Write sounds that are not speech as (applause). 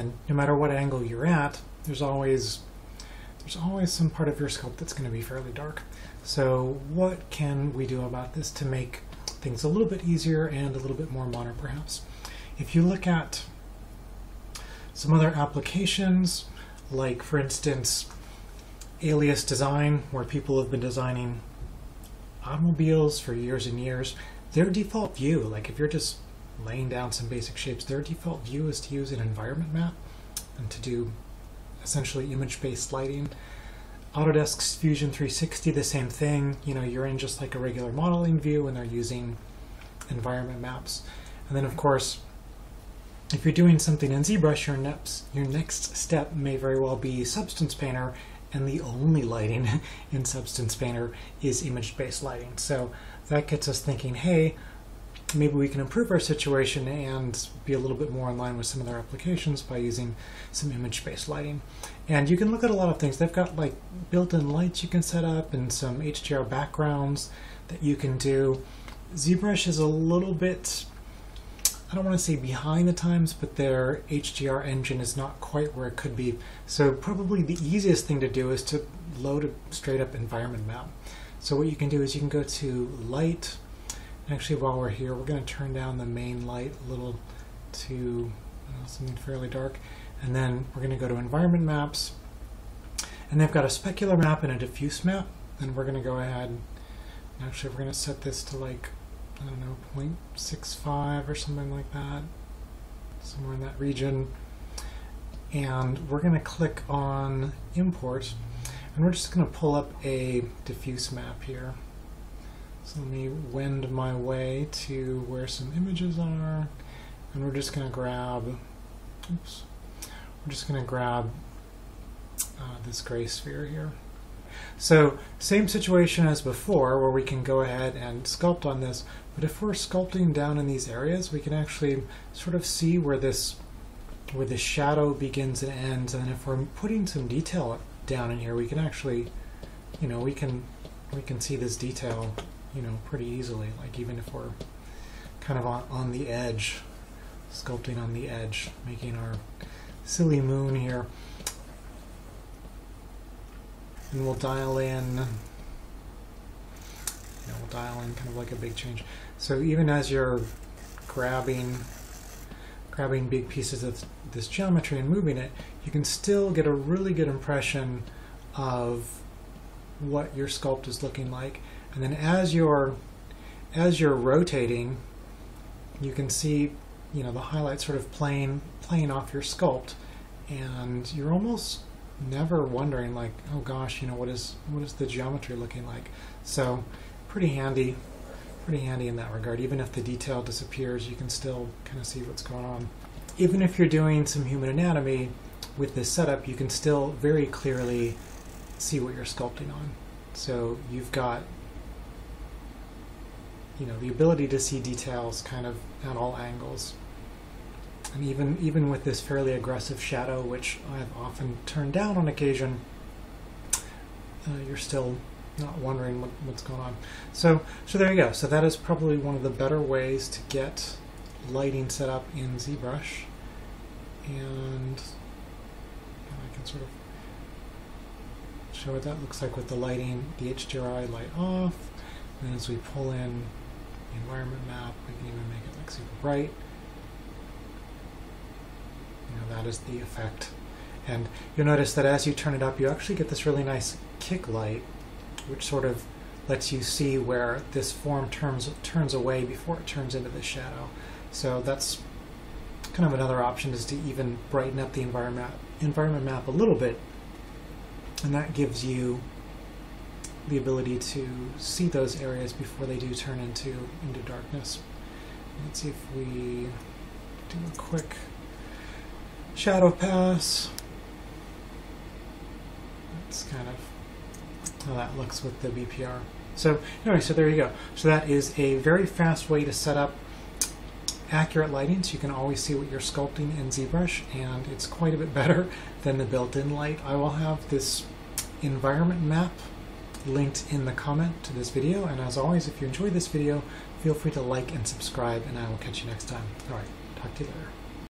And no matter what angle you're at, there's always there's always some part of your sculpt that's going to be fairly dark. So what can we do about this to make things a little bit easier and a little bit more modern perhaps? If you look at some other applications, like for instance, alias design, where people have been designing automobiles for years and years, their default view, like if you're just laying down some basic shapes, their default view is to use an environment map and to do essentially image-based lighting. Autodesk's Fusion 360, the same thing. You know, you're in just like a regular modeling view and they're using environment maps. And then of course, if you're doing something in ZBrush, your next, your next step may very well be Substance Painter, and the only lighting (laughs) in Substance Painter is image-based lighting. So that gets us thinking, hey, maybe we can improve our situation and be a little bit more in line with some of their applications by using some image-based lighting. And you can look at a lot of things. They've got like built-in lights you can set up and some HDR backgrounds that you can do. ZBrush is a little bit, I don't want to say behind the times, but their HDR engine is not quite where it could be. So probably the easiest thing to do is to load a straight up environment map. So what you can do is you can go to light, Actually, while we're here, we're going to turn down the main light a little to uh, something fairly dark. And then we're going to go to environment maps. And they've got a specular map and a diffuse map. And we're going to go ahead, actually we're going to set this to like, I don't know, 0.65 or something like that. Somewhere in that region. And we're going to click on import. And we're just going to pull up a diffuse map here. So let me wend my way to where some images are, and we're just going to grab, oops, we're just going to grab uh, this gray sphere here. So same situation as before where we can go ahead and sculpt on this, but if we're sculpting down in these areas, we can actually sort of see where this where the shadow begins and ends, and if we're putting some detail down in here, we can actually, you know, we can we can see this detail you know, pretty easily. Like even if we're kind of on, on the edge, sculpting on the edge, making our silly moon here. And we'll dial in, you know, we'll dial in kind of like a big change. So even as you're grabbing grabbing big pieces of this geometry and moving it, you can still get a really good impression of what your sculpt is looking like. And then as you're as you're rotating, you can see you know the highlight sort of playing playing off your sculpt, and you're almost never wondering like, oh gosh, you know what is what is the geometry looking like? So pretty handy, pretty handy in that regard. Even if the detail disappears, you can still kind of see what's going on. Even if you're doing some human anatomy with this setup, you can still very clearly see what you're sculpting on. So you've got you know the ability to see details kind of at all angles. And even even with this fairly aggressive shadow, which I've often turned down on occasion, uh, you're still not wondering what, what's going on. So so there you go. So that is probably one of the better ways to get lighting set up in ZBrush. And I can sort of show what that looks like with the lighting, the HDRI light off. And as we pull in the environment map, we can even make it like super bright. You know, that is the effect. And you'll notice that as you turn it up, you actually get this really nice kick light, which sort of lets you see where this form turns turns away before it turns into the shadow. So that's kind of another option is to even brighten up the environment environment map a little bit and that gives you the ability to see those areas before they do turn into into darkness. Let's see if we do a quick shadow pass. That's kind of how that looks with the BPR. So anyway, so there you go. So that is a very fast way to set up accurate lighting so you can always see what you're sculpting in ZBrush and it's quite a bit (laughs) better than the built-in light. I will have this environment map linked in the comment to this video and as always if you enjoyed this video feel free to like and subscribe and I will catch you next time. Alright, talk to you later.